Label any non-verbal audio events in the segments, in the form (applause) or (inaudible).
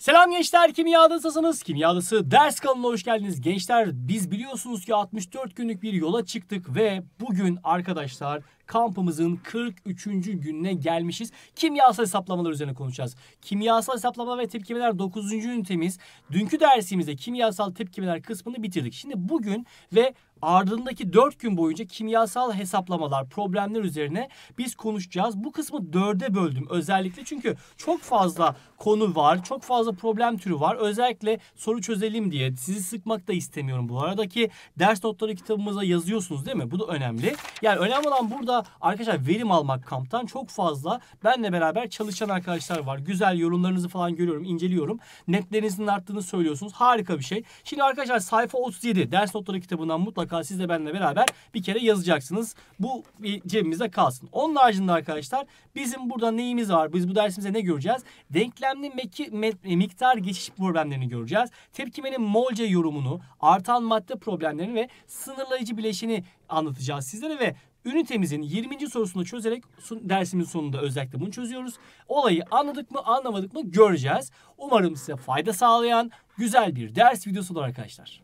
Selam gençler, Kimyadasısınız. Kimyadısı ders kanalına hoş geldiniz. Gençler biz biliyorsunuz ki 64 günlük bir yola çıktık ve bugün arkadaşlar kampımızın 43. gününe gelmişiz. Kimyasal hesaplamalar üzerine konuşacağız. Kimyasal hesaplama ve tepkimeler 9. ünitemiz. Dünkü dersimizde kimyasal tepkimeler kısmını bitirdik. Şimdi bugün ve ardındaki 4 gün boyunca kimyasal hesaplamalar, problemler üzerine biz konuşacağız. Bu kısmı dörde böldüm özellikle çünkü çok fazla konu var, çok fazla problem türü var. Özellikle soru çözelim diye sizi sıkmak da istemiyorum bu aradaki ders notları kitabımıza yazıyorsunuz değil mi? Bu da önemli. Yani önemli olan burada arkadaşlar verim almak kamptan çok fazla benle beraber çalışan arkadaşlar var. Güzel yorumlarınızı falan görüyorum, inceliyorum. Netlerinizin arttığını söylüyorsunuz. Harika bir şey. Şimdi arkadaşlar sayfa 37 ders notları kitabından mutlaka siz de benle beraber bir kere yazacaksınız. Bu bir cebimizde kalsın. Onun haricinde arkadaşlar bizim burada neyimiz var? Biz bu dersimizde ne göreceğiz? Denklemli miktar geçiş problemlerini göreceğiz. Tepkimenin molce yorumunu, artan madde problemlerini ve sınırlayıcı bileşeni anlatacağız sizlere ve Ünitemizin 20. sorusunu çözerek dersimin sonunda özellikle bunu çözüyoruz. Olayı anladık mı anlamadık mı göreceğiz. Umarım size fayda sağlayan güzel bir ders videosu olur arkadaşlar.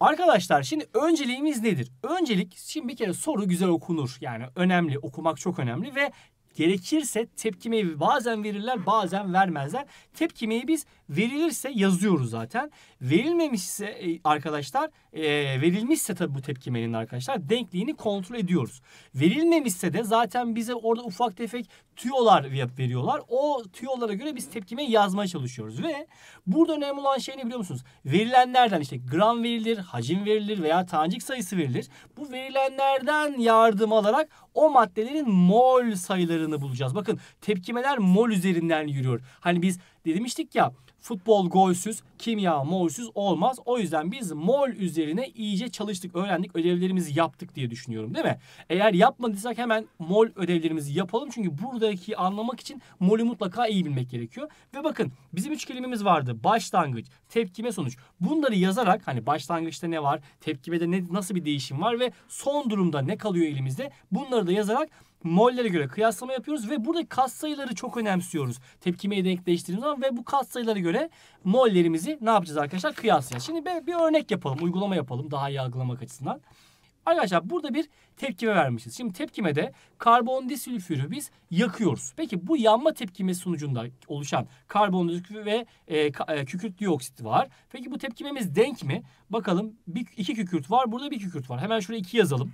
Arkadaşlar şimdi önceliğimiz nedir? Öncelik şimdi bir kere soru güzel okunur. Yani önemli okumak çok önemli ve Gerekirse tepkimeyi bazen verirler bazen vermezler. Tepkimeyi biz verilirse yazıyoruz zaten. Verilmemişse e, arkadaşlar e, verilmişse tabii bu tepkimenin arkadaşlar denkliğini kontrol ediyoruz. Verilmemişse de zaten bize orada ufak tefek tüyolar veriyorlar. O tüyolara göre biz tepkimeyi yazmaya çalışıyoruz ve burada önemli olan şey ne biliyor musunuz? Verilenlerden işte gram verilir, hacim verilir veya tanecik sayısı verilir. Bu verilenlerden yardım alarak o maddelerin mol sayılarını bulacağız. Bakın tepkimeler mol üzerinden yürüyor. Hani biz demiştik ya futbol golsüz, kimya molsüz olmaz. O yüzden biz mol üzerine iyice çalıştık, öğrendik, ödevlerimizi yaptık diye düşünüyorum değil mi? Eğer yapmadıysak hemen mol ödevlerimizi yapalım. Çünkü buradaki anlamak için molü mutlaka iyi bilmek gerekiyor. Ve bakın bizim üç kelimemiz vardı. Başlangıç, tepkime, sonuç. Bunları yazarak hani başlangıçta ne var, tepkimede ne, nasıl bir değişim var ve son durumda ne kalıyor elimizde bunları da yazarak mollere göre kıyaslama yapıyoruz ve burada katsayıları çok önemsiyoruz. Tepkimeyi denkleştirdiğimiz zaman ve bu katsayılara göre mollerimizi ne yapacağız arkadaşlar? Kıyaslayacağız. Şimdi bir, örnek yapalım, uygulama yapalım daha iyi algılamak açısından. Arkadaşlar burada bir tepkime vermişiz. Şimdi tepkimede karbon disülfürü biz yakıyoruz. Peki bu yanma tepkimesi sonucunda oluşan karbon disülfür ve e, e, kükürt dioksit var. Peki bu tepkimemiz denk mi? Bakalım bir, iki kükürt var burada bir kükürt var. Hemen şuraya iki yazalım.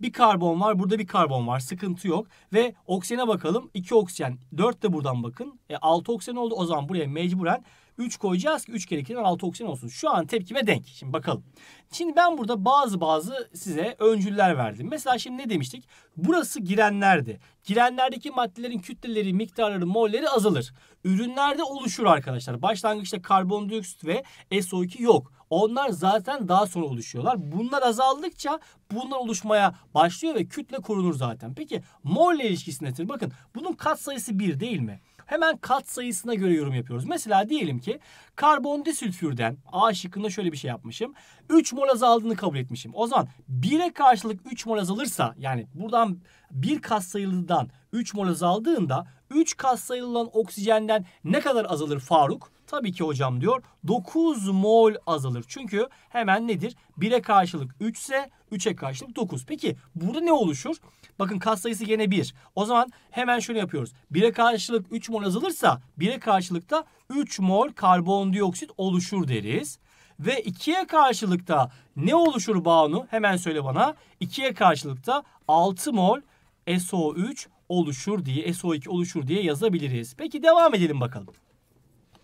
Bir karbon var. Burada bir karbon var. Sıkıntı yok. Ve oksijene bakalım. 2 oksijen. 4 de buradan bakın. E, 6 oksijen oldu. O zaman buraya mecburen 3 koyacağız ki 3 kere 2'den 6 oksijen olsun. Şu an tepkime denk. Şimdi bakalım. Şimdi ben burada bazı bazı size öncüller verdim. Mesela şimdi ne demiştik? Burası girenlerdi. Girenlerdeki maddelerin kütleleri, miktarları, molleri azalır. Ürünlerde oluşur arkadaşlar. Başlangıçta karbondioksit ve SO2 yok. Onlar zaten daha sonra oluşuyorlar. Bunlar azaldıkça bunlar oluşmaya başlıyor ve kütle korunur zaten. Peki mol ile ilişkisi nedir? Bakın bunun kat sayısı 1 değil mi? Hemen kat sayısına göre yorum yapıyoruz. Mesela diyelim ki karbon disülfürden A şıkkında şöyle bir şey yapmışım. 3 mol azaldığını kabul etmişim. O zaman 1'e karşılık 3 mol azalırsa yani buradan bir kat sayılıdan 3 mol azaldığında 3 kat sayılan oksijenden ne kadar azalır Faruk? Tabii ki hocam diyor 9 mol azalır. Çünkü hemen nedir? 1'e karşılık 3 ise 3'e karşılık 9. Peki burada ne oluşur? Bakın kat sayısı yine 1. O zaman hemen şöyle yapıyoruz. 1'e karşılık 3 mol azalırsa 1'e karşılık da 3 mol karbondioksit oluşur deriz. Ve 2'ye karşılık da ne oluşur Banu? Hemen söyle bana. 2'ye karşılık da 6 mol SO3 oluşur diye, SO2 oluşur diye yazabiliriz. Peki devam edelim bakalım.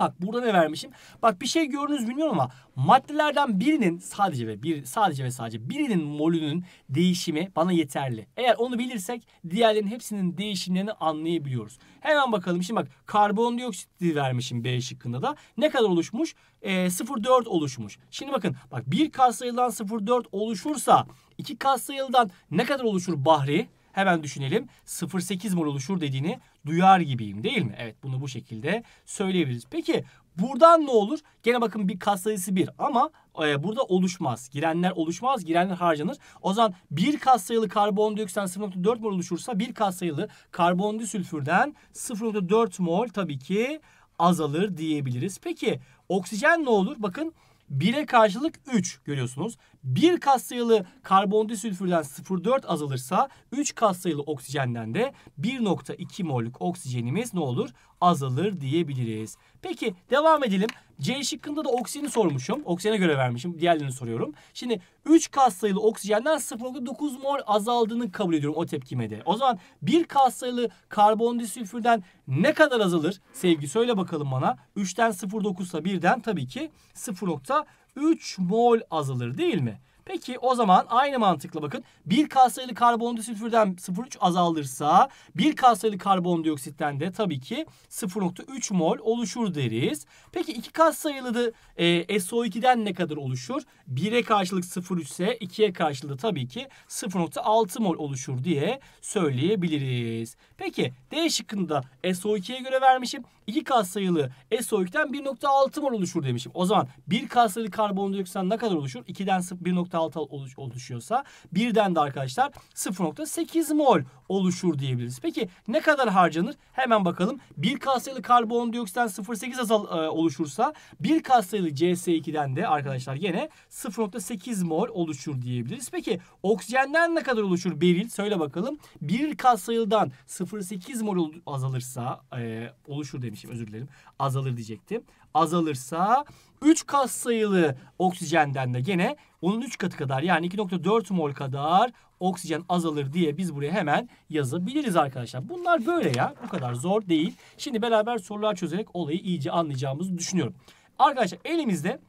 Bak burada ne vermişim? Bak bir şey gördünüz bilmiyorum ama maddelerden birinin sadece ve bir sadece ve sadece birinin molünün değişimi bana yeterli. Eğer onu bilirsek diğerlerinin hepsinin değişimlerini anlayabiliyoruz. Hemen bakalım. Şimdi bak karbondioksit vermişim B şıkkında da. Ne kadar oluşmuş? E, ee, 0,4 oluşmuş. Şimdi bakın bak bir katsayıdan 0,4 oluşursa iki katsayıldan ne kadar oluşur Bahri? Hemen düşünelim. 0,8 mol oluşur dediğini duyar gibiyim değil mi? Evet bunu bu şekilde söyleyebiliriz. Peki buradan ne olur? Gene bakın bir kat sayısı 1 ama e, burada oluşmaz. Girenler oluşmaz, girenler harcanır. O zaman bir katsayılı karbondioksitten 0.4 mol oluşursa bir katsayılı karbondisülfürden 0.4 mol tabii ki azalır diyebiliriz. Peki oksijen ne olur? Bakın 1'e karşılık 3 görüyorsunuz. 1 katsayılı karbondisülfürden 0.4 azalırsa 3 katsayılı oksijenden de 1.2 molluk oksijenimiz ne olur? Azalır diyebiliriz. Peki devam edelim. C şıkkında da oksijeni sormuşum. Oksijene göre vermişim. Diğerlerini soruyorum. Şimdi 3 katsayılı oksijenden 0.9 mol azaldığını kabul ediyorum o tepkimede. O zaman 1 katsayılı karbondisülfürden ne kadar azalır? Sevgi söyle bakalım bana. 3'ten 0.9 ise 1'den tabii ki 0.3 mol azalır değil mi? Peki o zaman aynı mantıkla bakın. Bir katsayılı karbondioksitten 0,3 azalırsa bir katsayılı karbondioksitten de tabii ki 0,3 mol oluşur deriz. Peki iki katsayılı da e, SO2'den ne kadar oluşur? 1'e karşılık 0,3 ise 2'ye karşılık tabii ki 0,6 mol oluşur diye söyleyebiliriz. Peki D şıkkında SO2'ye göre vermişim. 2 katsayılı SO2'den 1.6 mol oluşur demişim. O zaman 1 katsayılı karbondioksitten ne kadar oluşur? 2'den 1.6 oluş, oluşuyorsa birden de arkadaşlar 0.8 mol oluşur diyebiliriz. Peki ne kadar harcanır? Hemen bakalım. 1 katsayılı karbondioksitten 0.8 azal e, oluşursa 1 katsayılı CS2'den de arkadaşlar yine 0.8 mol oluşur diyebiliriz. Peki oksijenden ne kadar oluşur beril? Söyle bakalım. 1 katsayılıdan 0.8 mol azalırsa e, oluşur demişim özür dilerim. Azalır diyecektim. Azalırsa 3 kas sayılı oksijenden de gene onun 3 katı kadar yani 2.4 mol kadar oksijen azalır diye biz buraya hemen yazabiliriz arkadaşlar. Bunlar böyle ya. Bu kadar zor değil. Şimdi beraber sorular çözerek olayı iyice anlayacağımızı düşünüyorum. Arkadaşlar elimizde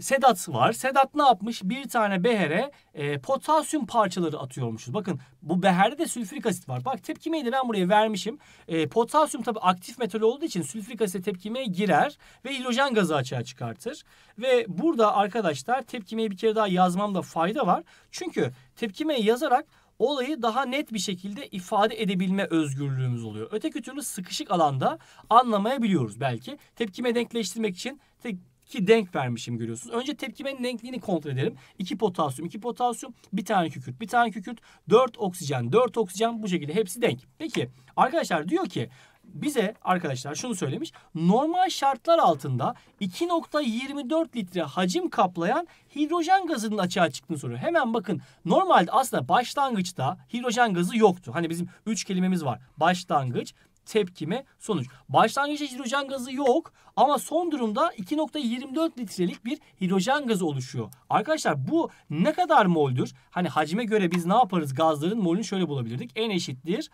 Sedat var. Sedat ne yapmış? Bir tane behere e, potasyum parçaları atıyormuşuz. Bakın bu beherde de sülfürik asit var. Bak tepkimeyi de ben buraya vermişim. E, potasyum tabi aktif metal olduğu için sülfürik asit tepkimeye girer ve hidrojen gazı açığa çıkartır. Ve burada arkadaşlar tepkimeyi bir kere daha yazmamda fayda var. Çünkü tepkimeyi yazarak olayı daha net bir şekilde ifade edebilme özgürlüğümüz oluyor. Öteki türlü sıkışık alanda anlamayabiliyoruz belki. Tepkime denkleştirmek için tek ki denk vermişim görüyorsunuz. Önce tepkimenin denkliğini kontrol edelim. 2 potasyum, 2 potasyum, bir tane kükürt, bir tane kükürt, 4 oksijen, 4 oksijen bu şekilde hepsi denk. Peki arkadaşlar diyor ki bize arkadaşlar şunu söylemiş. Normal şartlar altında 2.24 litre hacim kaplayan hidrojen gazının açığa çıktığını soruyor. Hemen bakın normalde aslında başlangıçta hidrojen gazı yoktu. Hani bizim 3 kelimemiz var. Başlangıç, tepkime sonuç. Başlangıçta hidrojen gazı yok ama son durumda 2.24 litrelik bir hidrojen gazı oluşuyor. Arkadaşlar bu ne kadar moldür? Hani hacme göre biz ne yaparız? Gazların molünü şöyle bulabilirdik. N eşittir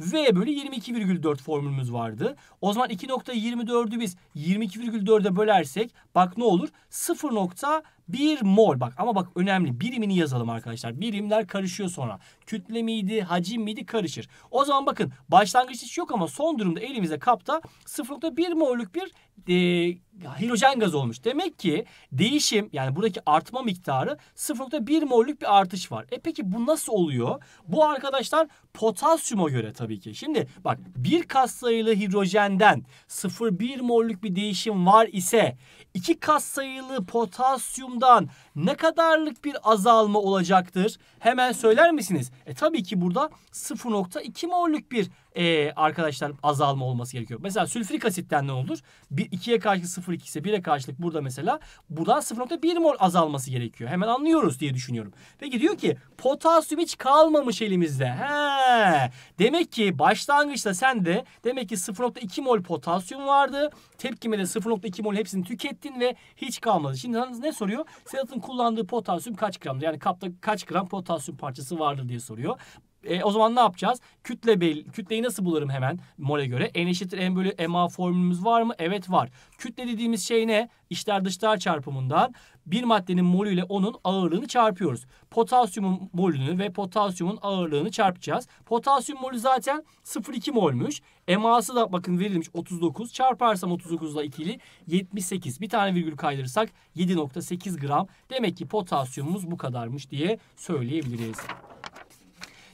V bölü 22,4 formülümüz vardı. O zaman 2.24'ü biz 22,4'e bölersek bak ne olur? 0.1 mol bak ama bak önemli birimini yazalım arkadaşlar. Birimler karışıyor sonra. Kütle miydi, hacim miydi karışır. O zaman bakın başlangıç hiç yok ama son durumda elimizde kapta 0.1 mollük bir e, hidrojen gazı olmuş. Demek ki değişim yani buradaki artma miktarı 0.1 mollük bir artış var. E peki bu nasıl oluyor? Bu arkadaşlar potasyuma göre tabii ki. Şimdi bak bir katsayılı hidrojenden 0.1 mollük bir değişim var ise iki katsayılı potasyumdan ne kadarlık bir azalma olacaktır? Hemen söyler misiniz? E tabii ki burada 0.2 mollük bir e, arkadaşlar azalma olması gerekiyor. Mesela sülfürik asitten ne olur? Bir, 2'ye karşı 0.2 ise 1'e karşılık burada mesela buradan 0.1 mol azalması gerekiyor. Hemen anlıyoruz diye düşünüyorum. Peki diyor ki potasyum hiç kalmamış elimizde. He. Demek ki başlangıçta sende demek ki 0.2 mol potasyum vardı. Tepkimede 0.2 mol hepsini tükettin ve hiç kalmadı. Şimdi ne soruyor? Sedat'ın kullandığı potasyum kaç gramdır? Yani kapta kaç gram potasyum parçası vardır diye soruyor. E, o zaman ne yapacağız? Kütle bel, kütleyi nasıl bulurum hemen mole göre? N eşittir M bölü MA formülümüz var mı? Evet var. Kütle dediğimiz şey ne? İçler dışlar çarpımından bir maddenin molüyle onun ağırlığını çarpıyoruz. Potasyumun molünü ve potasyumun ağırlığını çarpacağız. Potasyum molü zaten 0,2 molmuş. MA'sı da bakın verilmiş 39. Çarparsam 39 ile 2'li 78. Bir tane virgül kaydırırsak 7.8 gram. Demek ki potasyumumuz bu kadarmış diye söyleyebiliriz.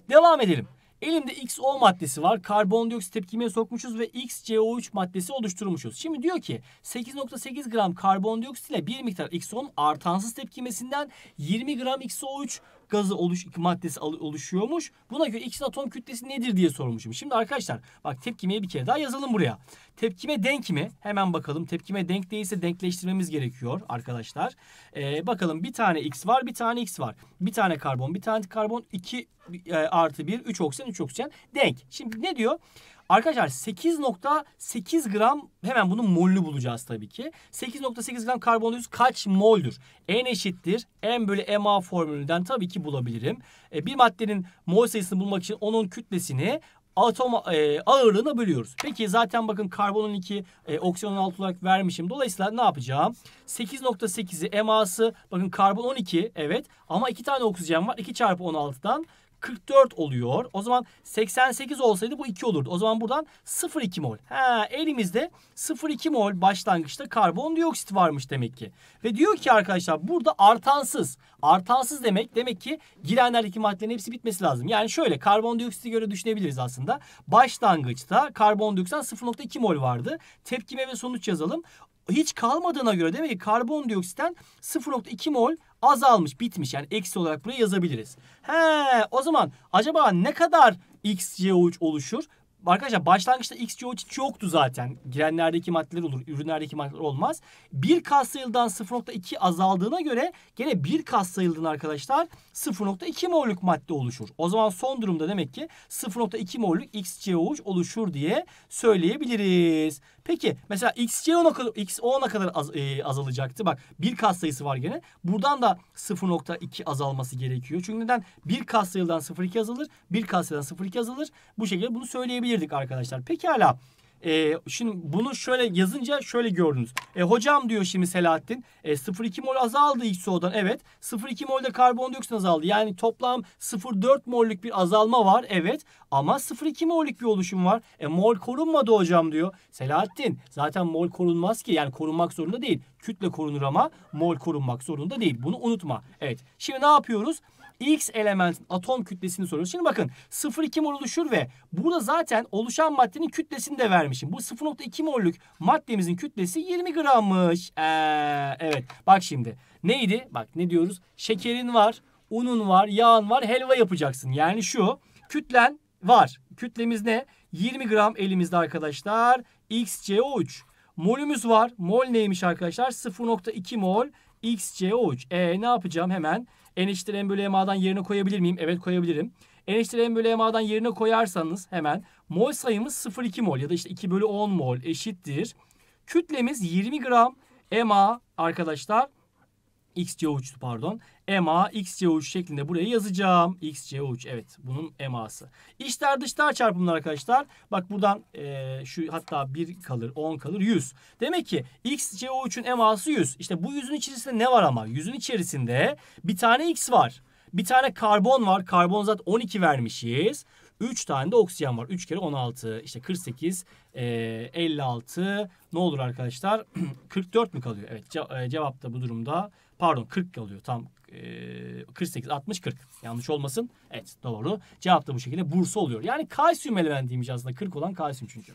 Devam edelim. Elimde XO maddesi var. Karbondioksit tepkimeye sokmuşuz ve XCO3 maddesi oluşturmuşuz. Şimdi diyor ki 8.8 gram karbondioksit ile bir miktar XO'nun artansız tepkimesinden 20 gram XO3 gazı oluş maddesi oluşuyormuş. Buna göre X'in atom kütlesi nedir diye sormuşum. Şimdi arkadaşlar bak tepkimeyi bir kere daha yazalım buraya. Tepkime denk mi? Hemen bakalım. Tepkime denk değilse denkleştirmemiz gerekiyor arkadaşlar. Ee, bakalım bir tane X var bir tane X var. Bir tane karbon bir tane karbon 2 e, artı 1 3 oksijen 3 oksijen denk. Şimdi ne diyor? Arkadaşlar 8.8 gram hemen bunun molünü bulacağız tabii ki. 8.8 gram karbondioksit kaç moldür? N eşittir. M bölü MA formülünden tabii ki bulabilirim. E, bir maddenin mol sayısını bulmak için onun kütlesini atom e, ağırlığına bölüyoruz. Peki zaten bakın karbon 12, e, oksijen 16 olarak vermişim. Dolayısıyla ne yapacağım? 8.8'i eması bakın karbon 12 evet ama 2 tane oksijen var. 2 çarpı 16'dan 44 oluyor. O zaman 88 olsaydı bu 2 olurdu. O zaman buradan 0,2 mol. Ha, elimizde 0,2 mol başlangıçta karbondioksit varmış demek ki. Ve diyor ki arkadaşlar burada artansız. Artansız demek demek ki girenlerdeki maddelerin hepsi bitmesi lazım. Yani şöyle karbondioksiti göre düşünebiliriz aslında. Başlangıçta karbondioksitten 0,2 mol vardı. Tepkime ve sonuç yazalım hiç kalmadığına göre demek ki karbondioksitten 0.2 mol azalmış, bitmiş. Yani eksi olarak buraya yazabiliriz. He, o zaman acaba ne kadar XCO3 oluşur? Arkadaşlar başlangıçta XCO3 hiç yoktu zaten. Girenlerdeki maddeler olur, ürünlerdeki maddeler olmaz. Bir kas sayıldan 0.2 azaldığına göre gene bir kas sayıldığın arkadaşlar 0.2 mol'lük madde oluşur. O zaman son durumda demek ki 0.2 mol'lük XCO3 oluşur diye söyleyebiliriz. Peki mesela XCO kadar XO ne kadar az, e, azalacaktı? Bak bir kas sayısı var gene. Buradan da 0.2 azalması gerekiyor. Çünkü neden? Bir kas sayıdan 0.2 azalır, bir kas sayıdan 0.2 azalır. Bu şekilde bunu söyleyebilirdik arkadaşlar. Peki hala e, şimdi bunu şöyle yazınca şöyle gördünüz. E, hocam diyor şimdi Selahattin e, 0,2 mol azaldı XO'dan. Evet 0,2 molde karbondioksit azaldı. Yani toplam 0,4 mollük bir azalma var. Evet ama 0,2 mollük bir oluşum var. E, mol korunmadı hocam diyor. Selahattin zaten mol korunmaz ki. Yani korunmak zorunda değil. Kütle korunur ama mol korunmak zorunda değil. Bunu unutma. Evet şimdi ne yapıyoruz? X elementin atom kütlesini soruyoruz. Şimdi bakın 0,2 mol oluşur ve burada zaten oluşan maddenin kütlesini de vermişim. Bu 0,2 mollük maddemizin kütlesi 20 grammış. Ee, evet bak şimdi neydi? Bak ne diyoruz? Şekerin var, unun var, yağın var, helva yapacaksın. Yani şu kütlen var. Kütlemiz ne? 20 gram elimizde arkadaşlar. XCO3. Molümüz var. Mol neymiş arkadaşlar? 0,2 mol XCO3. E ne yapacağım hemen? N eşittir M yerine koyabilir miyim? Evet koyabilirim. N eşittir M yerine koyarsanız hemen mol sayımız 0,2 mol ya da işte 2 bölü 10 mol eşittir. Kütlemiz 20 gram MA arkadaşlar. XCO3 pardon. MA XCO3 şeklinde buraya yazacağım. XCO3 evet bunun MA'sı. İçler dışlar çarpımlar arkadaşlar. Bak buradan e, şu hatta 1 kalır 10 kalır 100. Demek ki XCO3'ün MA'sı 100. İşte bu yüzün içerisinde ne var ama? Yüzün içerisinde bir tane X var. Bir tane karbon var. Karbon zaten 12 vermişiz. 3 tane de oksijen var. 3 kere 16 işte 48 e, 56 ne olur arkadaşlar (clears throat) 44 mü kalıyor? Evet e, cevap da bu durumda pardon 40 kalıyor tam e, 48 60 40 yanlış olmasın. Evet doğru. Cevap da bu şekilde Bursa oluyor. Yani kalsiyum elementiymiş aslında 40 olan kalsiyum çünkü.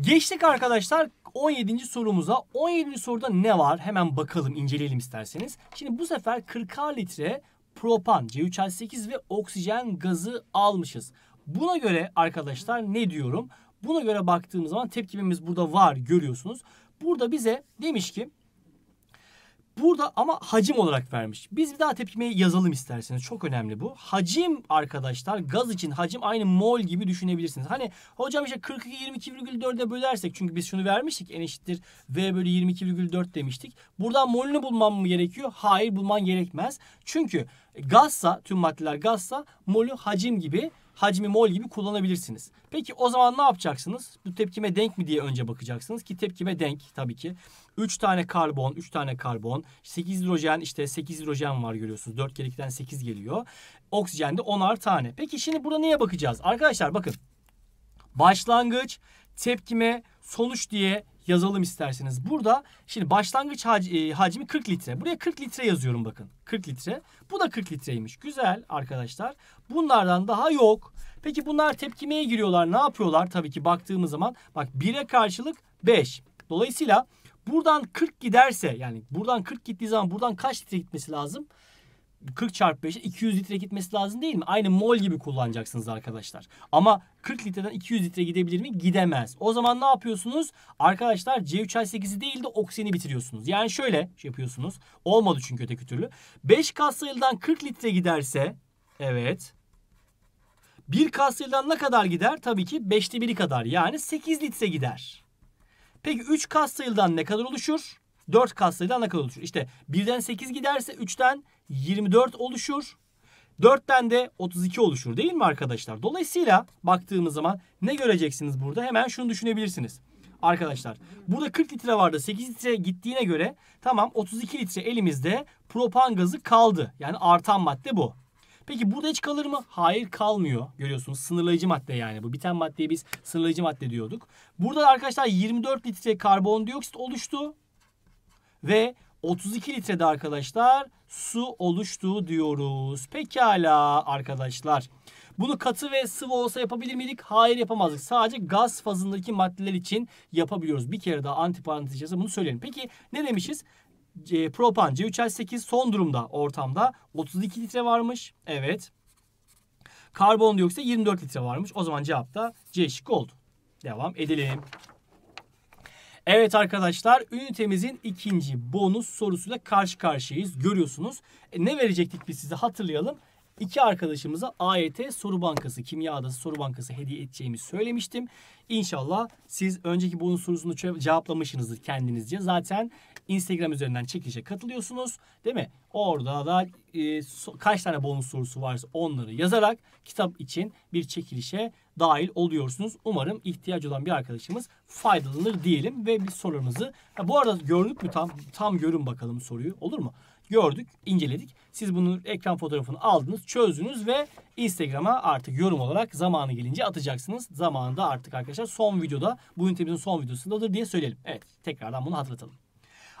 Geçtik arkadaşlar 17. sorumuza. 17. soruda ne var? Hemen bakalım, inceleyelim isterseniz. Şimdi bu sefer 40 litre propan, C3H8 ve oksijen gazı almışız. Buna göre arkadaşlar ne diyorum? Buna göre baktığımız zaman tepkimemiz burada var görüyorsunuz. Burada bize demiş ki Burada ama hacim olarak vermiş. Biz bir daha tepkimeyi yazalım isterseniz. Çok önemli bu. Hacim arkadaşlar gaz için hacim aynı mol gibi düşünebilirsiniz. Hani hocam işte 42 22,4'e bölersek çünkü biz şunu vermiştik en eşittir V bölü 22,4 demiştik. Buradan molünü bulmam mı gerekiyor? Hayır bulman gerekmez. Çünkü gazsa tüm maddeler gazsa molü hacim gibi hacmi mol gibi kullanabilirsiniz. Peki o zaman ne yapacaksınız? Bu tepkime denk mi diye önce bakacaksınız ki tepkime denk tabii ki. 3 tane karbon, 3 tane karbon, 8 hidrojen işte 8 hidrojen var görüyorsunuz. 4 kere 2'den 8 geliyor. Oksijen de 10'ar tane. Peki şimdi burada neye bakacağız? Arkadaşlar bakın. Başlangıç, tepkime, sonuç diye yazalım isterseniz. Burada şimdi başlangıç e, hacmi 40 litre. Buraya 40 litre yazıyorum bakın. 40 litre. Bu da 40 litreymiş. Güzel arkadaşlar. Bunlardan daha yok. Peki bunlar tepkimeye giriyorlar. Ne yapıyorlar? Tabii ki baktığımız zaman bak 1'e karşılık 5. Dolayısıyla buradan 40 giderse yani buradan 40 gittiği zaman buradan kaç litre gitmesi lazım? 40 çarpı 5 200 litre gitmesi lazım değil mi? Aynı mol gibi kullanacaksınız arkadaşlar. Ama 40 litreden 200 litre gidebilir mi? Gidemez. O zaman ne yapıyorsunuz? Arkadaşlar C3H8'i değil de oksijeni bitiriyorsunuz. Yani şöyle şey yapıyorsunuz. Olmadı çünkü öteki türlü. 5 katsayıdan 40 litre giderse evet. Bir katsayıdan ne kadar gider? Tabii ki 5'te 1'i kadar. Yani 8 litre gider. Peki 3 katsayıdan ne kadar oluşur? 4 katsayıdan ne kadar oluşur? İşte 1'den 8 giderse 3'ten 24 oluşur. 4'ten de 32 oluşur değil mi arkadaşlar? Dolayısıyla baktığımız zaman ne göreceksiniz burada? Hemen şunu düşünebilirsiniz. Arkadaşlar burada 40 litre vardı 8 litre gittiğine göre tamam 32 litre elimizde propan gazı kaldı. Yani artan madde bu. Peki burada hiç kalır mı? Hayır kalmıyor. Görüyorsunuz sınırlayıcı madde yani bu. Biten maddeye biz sınırlayıcı madde diyorduk. Burada arkadaşlar 24 litre karbondioksit oluştu. Ve 32 litrede arkadaşlar su oluştu diyoruz. Pekala arkadaşlar. Bunu katı ve sıvı olsa yapabilir miydik? Hayır yapamazdık. Sadece gaz fazındaki maddeler için yapabiliyoruz. Bir kere daha antiparantez içerisinde bunu söyleyelim. Peki ne demişiz? C, propan C3H8 son durumda ortamda 32 litre varmış. Evet. Karbondioksit 24 litre varmış. O zaman cevap da C şıkkı oldu. Devam edelim. Evet arkadaşlar ünitemizin ikinci bonus sorusuyla karşı karşıyayız. Görüyorsunuz. E, ne verecektik biz size hatırlayalım. İki arkadaşımıza AYT soru bankası, kimya adası soru bankası hediye edeceğimi söylemiştim. İnşallah siz önceki bonus sorusunu cevaplamışsınızdır kendinizce. Zaten Instagram üzerinden çekilişe katılıyorsunuz. Değil mi? Orada da e, so, kaç tane bonus sorusu varsa onları yazarak kitap için bir çekilişe dahil oluyorsunuz. Umarım ihtiyacı olan bir arkadaşımız faydalanır diyelim ve bir sorularımızı. Ha, bu arada gördük mü tam tam görün bakalım soruyu olur mu? Gördük, inceledik. Siz bunu ekran fotoğrafını aldınız, çözdünüz ve Instagram'a artık yorum olarak zamanı gelince atacaksınız. Zamanında artık arkadaşlar son videoda bu ünitemizin son videosundadır diye söyleyelim. Evet, tekrardan bunu hatırlatalım.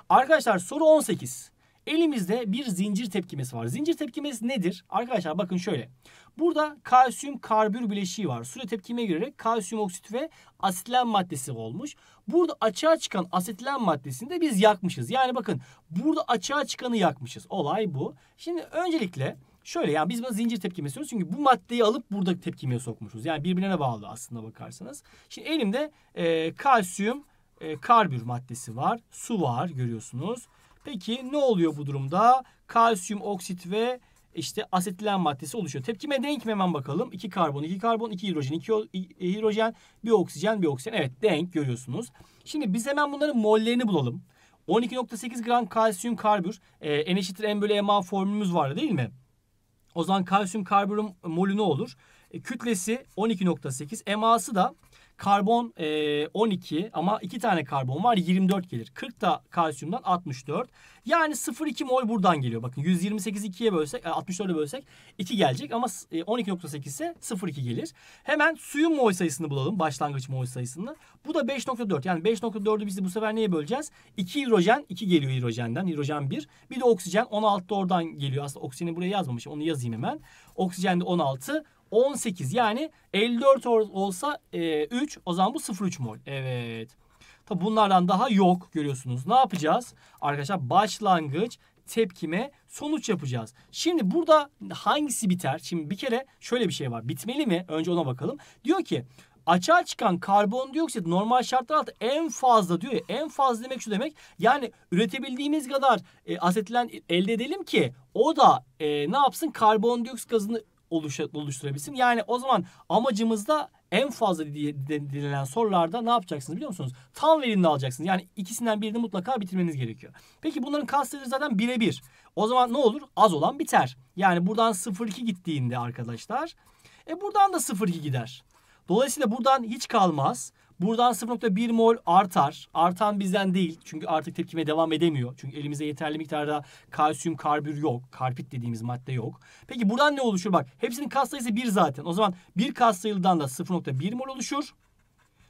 Arkadaşlar soru 18. Elimizde bir zincir tepkimesi var. Zincir tepkimesi nedir? Arkadaşlar bakın şöyle. Burada kalsiyum karbür bileşiği var. Suya tepkime girerek kalsiyum oksit ve asitlen maddesi olmuş. Burada açığa çıkan asitlen maddesini de biz yakmışız. Yani bakın burada açığa çıkanı yakmışız. Olay bu. Şimdi öncelikle şöyle yani biz buna zincir tepkimesi diyoruz. Çünkü bu maddeyi alıp burada tepkimeye sokmuşuz. Yani birbirine bağlı aslında bakarsanız. Şimdi elimde e, kalsiyum e, karbür maddesi var. Su var görüyorsunuz. Peki ne oluyor bu durumda? Kalsiyum oksit ve işte asetilen maddesi oluşuyor. Tepkime denk mi hemen bakalım. 2 karbon, 2 karbon, 2 hidrojen, 2 hidrojen, bir oksijen, bir oksijen. Evet denk görüyorsunuz. Şimdi biz hemen bunların mollerini bulalım. 12.8 gram kalsiyum karbür. E, N eşittir M bölü MA formülümüz vardı değil mi? O zaman kalsiyum karbürün molü ne olur? E, kütlesi 12.8. MA'sı da Karbon e, 12 ama 2 tane karbon var 24 gelir. 40 da kalsiyumdan 64. Yani 0,2 mol buradan geliyor. Bakın 128'i 2'ye bölsek 64'e bölsek 2 gelecek ama 12.8 ise 0,2 gelir. Hemen suyun mol sayısını bulalım. Başlangıç mol sayısını. Bu da 5.4. Yani 5.4'ü biz de bu sefer neye böleceğiz? 2 hidrojen 2 geliyor hidrojenden. Hidrojen 1. Bir de oksijen 16 da oradan geliyor. Aslında oksijeni buraya yazmamışım. Onu yazayım hemen. Oksijen de 16. 18 yani 54 olsa e, 3 o zaman bu 0,3 mol. Evet. Tabi bunlardan daha yok görüyorsunuz. Ne yapacağız? Arkadaşlar başlangıç tepkime sonuç yapacağız. Şimdi burada hangisi biter? Şimdi bir kere şöyle bir şey var. Bitmeli mi? Önce ona bakalım. Diyor ki açığa çıkan karbondioksit normal şartlar altında en fazla diyor ya en fazla demek şu demek yani üretebildiğimiz kadar e, asetilen elde edelim ki o da e, ne yapsın karbondioksit gazını oluşturabilsin. Yani o zaman amacımız da en fazla denilen sorularda ne yapacaksınız biliyor musunuz? Tam verimli alacaksınız. Yani ikisinden birini mutlaka bitirmeniz gerekiyor. Peki bunların kastları zaten birebir. O zaman ne olur? Az olan biter. Yani buradan 0,2 gittiğinde arkadaşlar. E buradan da 0,2 gider. Dolayısıyla buradan hiç kalmaz. Buradan 0.1 mol artar. Artan bizden değil. Çünkü artık tepkime devam edemiyor. Çünkü elimizde yeterli miktarda kalsiyum karbür yok. Karpit dediğimiz madde yok. Peki buradan ne oluşur? Bak hepsinin katsayısı 1 zaten. O zaman bir katsayılıdan da 0.1 mol oluşur.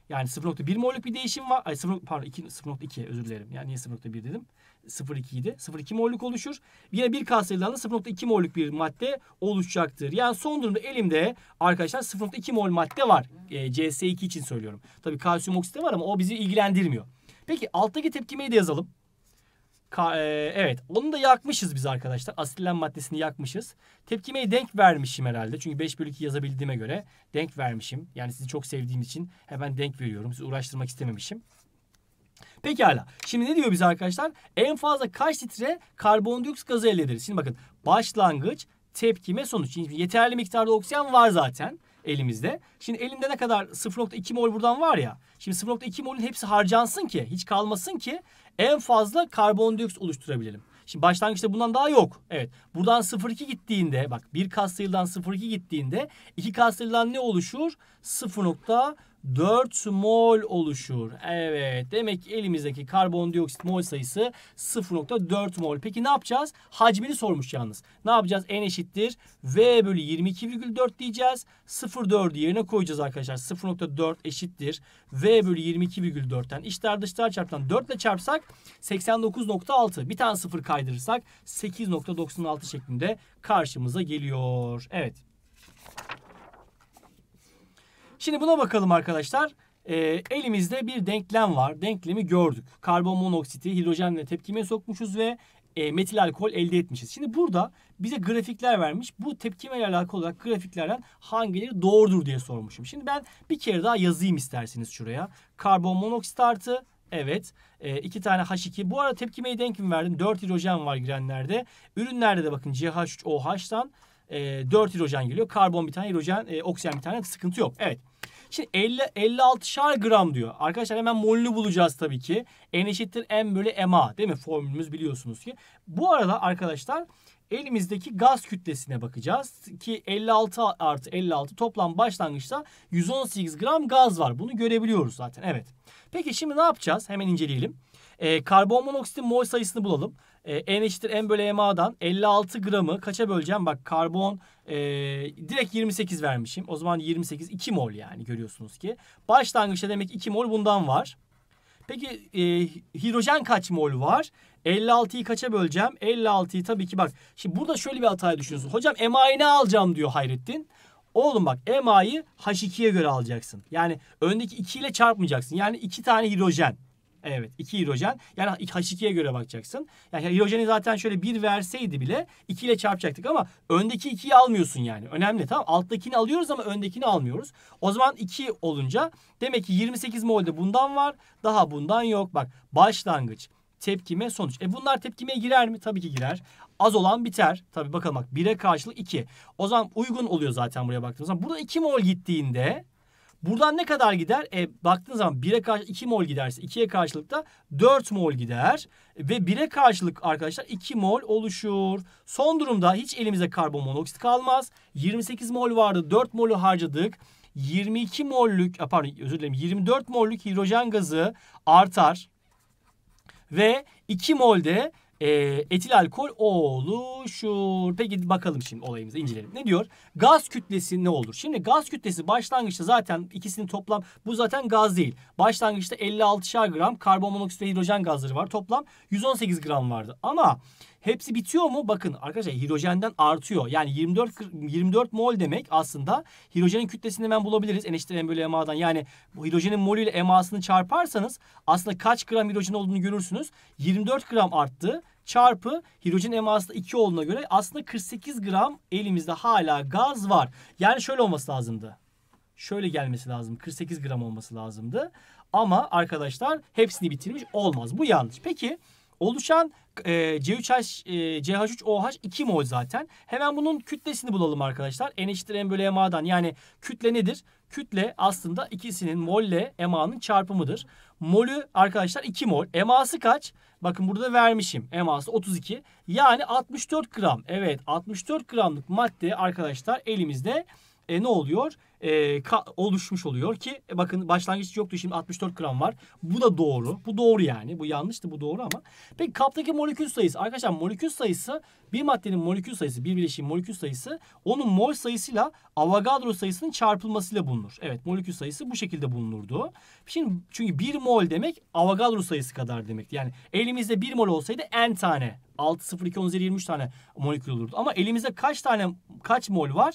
Yani 0.1 mol'lük bir değişim var. Ay 0, pardon 2, 0.2 özür dilerim. Yani niye 0.1 dedim? 0.2 idi. 0.2 mol'lük oluşur. Yine bir K sayılarında 0.2 mol'lük bir madde oluşacaktır. Yani son durumda elimde arkadaşlar 0.2 mol madde var. E, CS2 için söylüyorum. Tabii kalsiyum oksiti var ama o bizi ilgilendirmiyor. Peki alttaki tepkimeyi de yazalım. Ka- e, evet onu da yakmışız biz arkadaşlar. Asitilen maddesini yakmışız. Tepkimeyi denk vermişim herhalde. Çünkü 5 bölü 2 yazabildiğime göre denk vermişim. Yani sizi çok sevdiğim için hemen denk veriyorum. Sizi uğraştırmak istememişim. Pekala. Şimdi ne diyor bize arkadaşlar? En fazla kaç litre karbondioksit gazı elde ederiz? Şimdi bakın başlangıç, tepkime, sonuç. Şimdi yeterli miktarda oksijen var zaten elimizde. Şimdi elimde ne kadar 0.2 mol buradan var ya. Şimdi 0.2 molün hepsi harcansın ki hiç kalmasın ki en fazla karbondioksit oluşturabilelim. Şimdi başlangıçta bundan daha yok. Evet. Buradan 0.2 gittiğinde bak bir katsayıdan 0.2 gittiğinde iki katsayıdan ne oluşur? 0.4 mol oluşur. Evet. Demek ki elimizdeki karbondioksit mol sayısı 0.4 mol. Peki ne yapacağız? Hacmini sormuş yalnız. Ne yapacağız? N eşittir. V bölü 22,4 diyeceğiz. 0.4'ü yerine koyacağız arkadaşlar. 0.4 eşittir. V bölü 22,4'ten içler dışlar çarptan 4 ile çarpsak 89.6. Bir tane sıfır kaydırırsak 8.96 şeklinde karşımıza geliyor. Evet. Şimdi buna bakalım arkadaşlar. Ee, elimizde bir denklem var. Denklemi gördük. Karbon monoksiti hidrojenle tepkimeye sokmuşuz ve e, metil alkol elde etmişiz. Şimdi burada bize grafikler vermiş. Bu tepkimeyle alakalı olarak grafiklerden hangileri doğrudur diye sormuşum. Şimdi ben bir kere daha yazayım isterseniz şuraya. Karbon monoksit artı Evet. E, iki tane H2. Bu arada tepkimeyi denk mi verdim? 4 hidrojen var girenlerde. Ürünlerde de bakın CH3OH'tan e, 4 hidrojen geliyor. Karbon bir tane, hidrojen, e, oksijen bir tane sıkıntı yok. Evet. Şimdi 50 56'şar gram diyor. Arkadaşlar hemen molünü bulacağız tabii ki. N eşittir M bölü MA değil mi? Formülümüz biliyorsunuz ki. Bu arada arkadaşlar elimizdeki gaz kütlesine bakacağız. Ki 56 artı 56 toplam başlangıçta 118 gram gaz var. Bunu görebiliyoruz zaten. Evet. Peki şimdi ne yapacağız? Hemen inceleyelim. E, karbon monoksitin mol sayısını bulalım. E, N eşittir M bölü MA'dan 56 gramı kaça böleceğim? Bak karbon e, direkt 28 vermişim. O zaman 28 2 mol yani görüyorsunuz ki. Başlangıçta demek 2 mol bundan var. Peki e, hidrojen kaç mol var? 56'yı kaça böleceğim? 56'yı tabii ki bak. Şimdi burada şöyle bir hataya düşünüyorsun. Hocam MA'yı ne alacağım diyor Hayrettin. Oğlum bak MA'yı H2'ye göre alacaksın. Yani öndeki 2 ile çarpmayacaksın. Yani 2 tane hidrojen. Evet 2 hidrojen. Yani H2'ye göre bakacaksın. Yani hidrojeni zaten şöyle 1 verseydi bile 2 ile çarpacaktık ama öndeki 2'yi almıyorsun yani. Önemli tamam Alttakini alıyoruz ama öndekini almıyoruz. O zaman 2 olunca demek ki 28 molde bundan var. Daha bundan yok. Bak başlangıç tepkime sonuç. E bunlar tepkimeye girer mi? Tabii ki girer. Az olan biter. Tabii bakalım bak 1'e karşılık 2. O zaman uygun oluyor zaten buraya baktığımız zaman. Burada 2 mol gittiğinde buradan ne kadar gider? E baktığın zaman 1'e karşılık 2 mol giderse 2'ye karşılık da 4 mol gider. Ve 1'e karşılık arkadaşlar 2 mol oluşur. Son durumda hiç elimizde karbon monoksit kalmaz. 28 mol vardı 4 molü harcadık. 22 mollük pardon özür dilerim 24 mollük hidrojen gazı artar ve 2 molde e, etil alkol oluşur. Peki bakalım şimdi olayımıza inceleyelim. Ne diyor? Gaz kütlesi ne olur? Şimdi gaz kütlesi başlangıçta zaten ikisinin toplam bu zaten gaz değil. Başlangıçta 56'şar gram karbon monoksit ve hidrojen gazları var. Toplam 118 gram vardı. Ama Hepsi bitiyor mu? Bakın arkadaşlar hidrojenden artıyor. Yani 24 24 mol demek aslında hidrojenin kütlesini hemen bulabiliriz. N eşittir M bölü MA'dan. Yani bu hidrojenin molü ile MA'sını çarparsanız aslında kaç gram hidrojen olduğunu görürsünüz. 24 gram arttı çarpı hidrojen eması da 2 olduğuna göre aslında 48 gram elimizde hala gaz var. Yani şöyle olması lazımdı. Şöyle gelmesi lazım. 48 gram olması lazımdı. Ama arkadaşlar hepsini bitirmiş olmaz. Bu yanlış. Peki oluşan e, C3H, e, CH3OH 2 mol zaten. Hemen bunun kütlesini bulalım arkadaşlar. N eşittir M bölü MA'dan. Yani kütle nedir? Kütle aslında ikisinin molle MA'nın çarpımıdır. Molü arkadaşlar 2 mol. MA'sı kaç? Bakın burada vermişim. MA'sı 32. Yani 64 gram. Evet 64 gramlık madde arkadaşlar elimizde e, ne oluyor? E, oluşmuş oluyor ki e, bakın başlangıç yoktu şimdi 64 gram var. Bu da doğru. Bu doğru yani. Bu yanlıştı bu doğru ama. Peki kaptaki molekül sayısı arkadaşlar molekül sayısı bir maddenin molekül sayısı bir bileşiğin molekül sayısı onun mol sayısıyla Avogadro sayısının çarpılmasıyla bulunur. Evet molekül sayısı bu şekilde bulunurdu. Şimdi çünkü bir mol demek Avogadro sayısı kadar demek. Yani elimizde bir mol olsaydı n tane 6 0 2 10 üzeri 23 tane molekül olurdu. Ama elimizde kaç tane kaç mol var?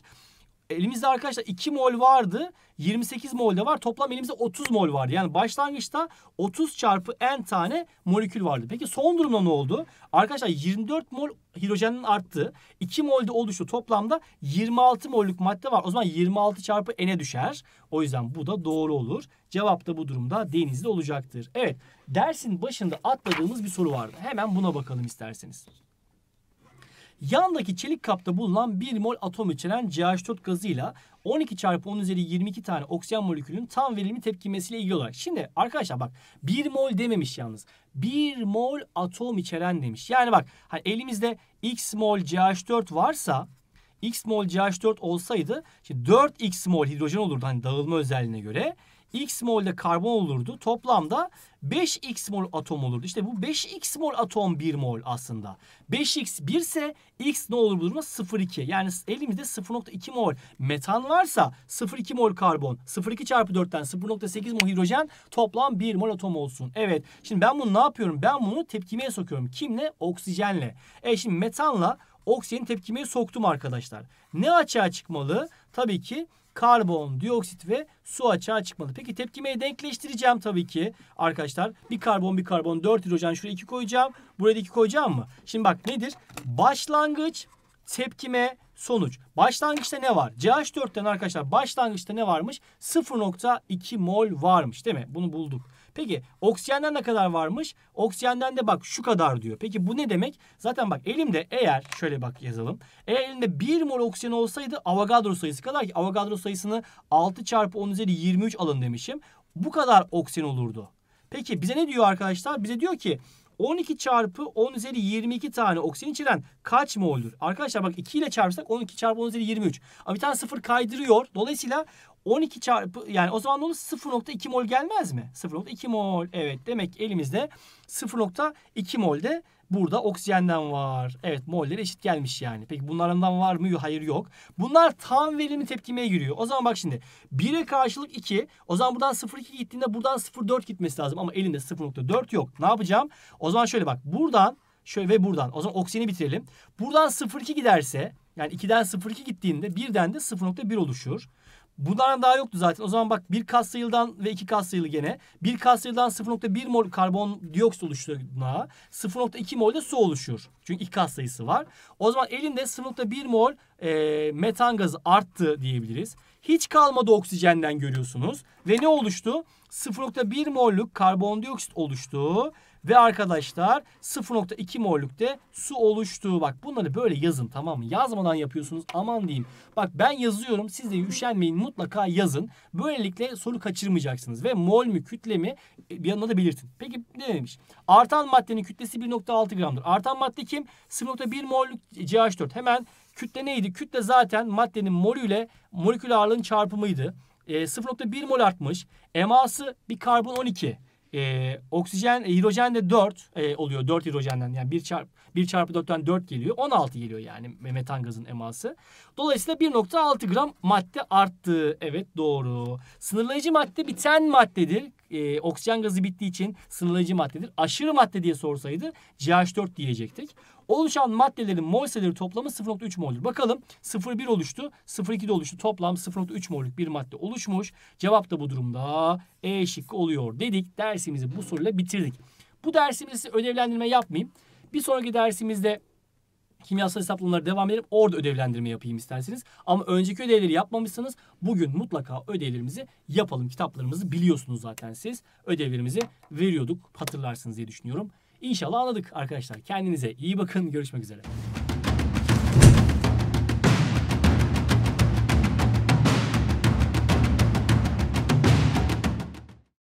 Elimizde arkadaşlar 2 mol vardı. 28 mol de var. Toplam elimizde 30 mol vardı. Yani başlangıçta 30 çarpı n tane molekül vardı. Peki son durumda ne oldu? Arkadaşlar 24 mol hidrojenin arttı. 2 mol de oluştu. Toplamda 26 mollük madde var. O zaman 26 çarpı n'e düşer. O yüzden bu da doğru olur. Cevap da bu durumda denizli olacaktır. Evet dersin başında atladığımız bir soru vardı. Hemen buna bakalım isterseniz. Yandaki çelik kapta bulunan 1 mol atom içeren CH4 gazıyla 12 çarpı 10 üzeri 22 tane oksijen molekülünün tam verimli tepkimesiyle ilgili olarak. Şimdi arkadaşlar bak 1 mol dememiş yalnız. 1 mol atom içeren demiş. Yani bak hani elimizde x mol CH4 varsa x mol CH4 olsaydı şimdi 4x mol hidrojen olurdu hani dağılma özelliğine göre. X mol de karbon olurdu. Toplamda 5x mol atom olurdu. İşte bu 5x mol atom 1 mol aslında. 5x 1 ise x ne olur bu durumda? 0,2. Yani elimizde 0,2 mol metan varsa 0,2 mol karbon 0,2 çarpı 4'ten 0,8 mol hidrojen toplam 1 mol atom olsun. Evet. Şimdi ben bunu ne yapıyorum? Ben bunu tepkimeye sokuyorum. Kimle? Oksijenle. E şimdi metanla oksijeni tepkimeye soktum arkadaşlar. Ne açığa çıkmalı? Tabii ki karbon, dioksit ve su açığa çıkmalı. Peki tepkimeyi denkleştireceğim tabii ki arkadaşlar. Bir karbon bir karbon 4 hidrojen şuraya 2 koyacağım. Buraya da 2 koyacağım mı? Şimdi bak nedir? Başlangıç, tepkime, sonuç. Başlangıçta ne var? CH4'ten arkadaşlar başlangıçta ne varmış? 0.2 mol varmış değil mi? Bunu bulduk. Peki oksijenden ne kadar varmış? Oksijenden de bak şu kadar diyor. Peki bu ne demek? Zaten bak elimde eğer şöyle bak yazalım. Eğer elimde 1 mol oksijen olsaydı Avogadro sayısı kadar ki Avogadro sayısını 6 çarpı 10 üzeri 23 alın demişim. Bu kadar oksijen olurdu. Peki bize ne diyor arkadaşlar? Bize diyor ki 12 çarpı 10 üzeri 22 tane oksijen içeren kaç mol'dur? Arkadaşlar bak 2 ile çarpsak 12 çarpı 10 üzeri 23. Ama bir tane sıfır kaydırıyor. Dolayısıyla 12 çarpı yani o zaman ne olur 0.2 mol gelmez mi? 0.2 mol. Evet demek ki elimizde 0.2 mol de burada oksijenden var. Evet molleri eşit gelmiş yani. Peki bunlardan var mı? Hayır yok. Bunlar tam verimli tepkimeye giriyor. O zaman bak şimdi 1'e karşılık 2. O zaman buradan 0.2 gittiğinde buradan 0.4 gitmesi lazım. Ama elinde 0.4 yok. Ne yapacağım? O zaman şöyle bak. Buradan şöyle ve buradan. O zaman oksijeni bitirelim. Buradan 0.2 giderse yani 2'den 0.2 gittiğinde 1'den de 0.1 oluşur. Bunlardan daha yoktu zaten. O zaman bak bir kas sayıldan ve iki kas sayılı gene. Bir kas sayıldan 0.1 mol karbon dioksit oluştuğuna 0.2 mol de su oluşuyor. Çünkü iki kas sayısı var. O zaman elinde 0.1 mol e, metan gazı arttı diyebiliriz. Hiç kalmadı oksijenden görüyorsunuz. Ve ne oluştu? 0.1 molluk karbondioksit oluştu. Ve arkadaşlar 0.2 molluk de su oluştu. Bak bunları böyle yazın tamam mı? Yazmadan yapıyorsunuz aman diyeyim. Bak ben yazıyorum siz de üşenmeyin mutlaka yazın. Böylelikle soru kaçırmayacaksınız. Ve mol mü kütle mi bir yanına da belirtin. Peki ne demiş? Artan maddenin kütlesi 1.6 gramdır. Artan madde kim? 0.1 molluk CH4. Hemen kütle neydi? Kütle zaten maddenin molüyle molekül ağırlığın çarpımıydı. E, 0.1 mol artmış. Eması bir karbon 12. E, oksijen, hidrojen de 4 e, oluyor. 4 hidrojenden yani 1 çarpı 1 çarpı 4'ten 4 geliyor. 16 geliyor yani metan gazın eması. Dolayısıyla 1.6 gram madde arttı. Evet doğru. Sınırlayıcı madde biten maddedir. E, oksijen gazı bittiği için sınırlayıcı maddedir. Aşırı madde diye sorsaydı CH4 diyecektik. Oluşan maddelerin mol sayıları toplamı 0.3 mol'dür. Bakalım 0.1 oluştu, 0.2 de oluştu. Toplam 0.3 mol'lük bir madde oluşmuş. Cevap da bu durumda E şıkkı oluyor dedik. Dersimizi bu soruyla bitirdik. Bu dersimizde ödevlendirme yapmayayım. Bir sonraki dersimizde kimyasal hesaplamalara devam edelim. Orada ödevlendirme yapayım isterseniz. Ama önceki ödevleri yapmamışsanız bugün mutlaka ödevlerimizi yapalım. Kitaplarımızı biliyorsunuz zaten siz. Ödevlerimizi veriyorduk. Hatırlarsınız diye düşünüyorum. İnşallah anladık arkadaşlar. Kendinize iyi bakın. Görüşmek üzere.